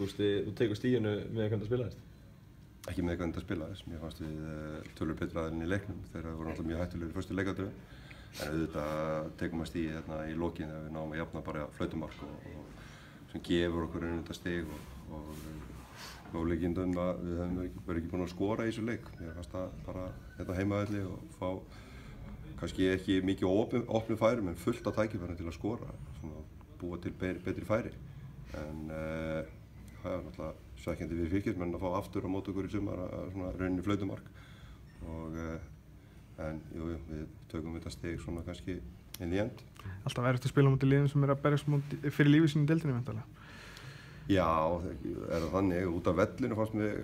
Gústi, þú tegur stíðinu með hvernig það spilaðist? Ekki með hvernig það spilaðist, mér fannst við uh, tölur betra aðeins í leiknum þegar það voru náttúrulega mjög hættulegur í fyrstu leikadröfu en auðvitað tegum við stíði hérna í lókinn þegar við náum að jafna bara flautumark og, og sem gefur okkur einhvern veginn stíg og, og Nóleikindum að við hefum verið ekki búin að skora í þessu leik. Mér fannst það bara hérna heimaðalli og fá kannski ekki mikið opnu, opnu færi en fullt af tækifærum til að skora, svona búa til betri færi. En uh, það er náttúrulega svekkjandi við fylgjum að fá aftur á mót okkur í sumar að rauninni flautumark. Og, uh, en jú, við tökum þetta steg svona kannski inn í end. Alltaf erfitt að spila mútið liðin sem er að berjast fyrir lífið sín í deildinni vendalega. Já, er það þannig, út af vellinu fannst við,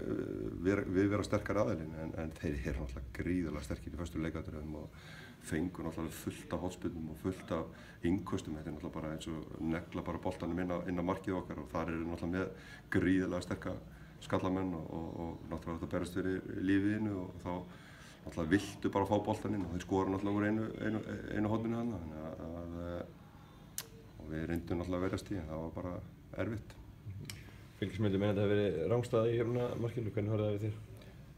við, við vera sterkar aðeilin en, en þeir eru náttúrulega gríðarlega sterkir í fyrstu leikadröðum og fengur náttúrulega fullt af hotspillum og fullt af yngkvöstum, þetta er náttúrulega bara eins og negla bara boltanum inn á, inn á markið okkar og þar eru náttúrulega með gríðarlega sterkar skallamenn og, og, og náttúrulega þetta berast fyrir lífiðinu og þá náttúrulega viltu bara fá boltan inn og þeir skora náttúrulega úr einu, einu, einu hotminu hann að og við reyndum náttúrulega að verjast í en það var bara erfitt. Fylgismyndu meina þetta hefur verið rángstæði í jöfna markinu, hvernig horfði það við þér?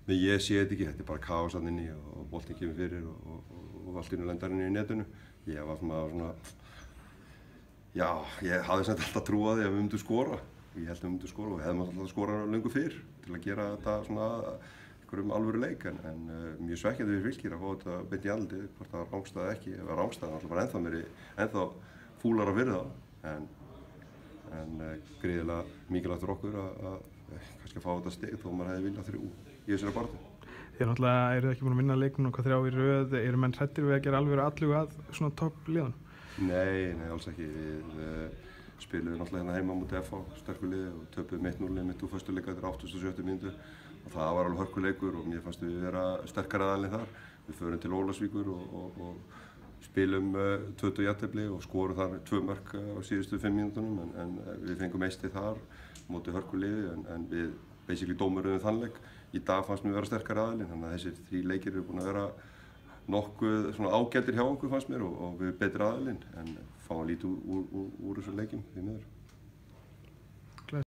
Nei, ég sé þetta ekki, þetta er bara káos hann inni og boltin kemur fyrir og, og, og allt innu lendar inni í netinu. Ég var svona, svona, já, ég hafði sem alltaf trúið að við myndum skora. Ég held að við myndum skora og hefðum alltaf skorað lengur fyrr til að gera þetta svona einhverjum alvöru leik en, en uh, mjög svekkjandi við fylgir að fá þetta beint í aldið, hvort það var rángstæði ekki, ef það var alltaf bara ennþá mér, ennþá fúlar að virða það. En, uh, greiðilega mikilvægt fyrir okkur að, að kannski að fá þetta steg þó maður hefði viljað þrjú í þessari barðu. Þér náttúrulega eru ekki búin að vinna leiknum og hvað þrjá í rauð, eru menn hrettir við að gera alveg allugu að svona topp liðan? Nei, nei, alls ekki. Við uh, spilum náttúrulega hérna heima mútið FH, sterkulið og töpuðum 1-0 mitt úr fyrstu leika þetta 87. minútu og það var alveg hörkuleikur og mér fannst við vera sterkar aðalinn þar. Við förum til Ólasvíkur og, og, og spilum uh, 20 jættefli og skorum þar tvö mörk á síðustu 5 mínútonum en, en við fengum eisti þar mútið hörkuleiði en, en við basically dómurum þannleik. Í dag fannst mér vera sterkar aðalinn þannig að þessir þrjí leikir eru búin að vera nokkuð ágættir hjá okkur fannst mér og, og við betri aðalinn en fáum lítið úr, úr, úr þessum leikjum því miður.